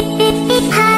I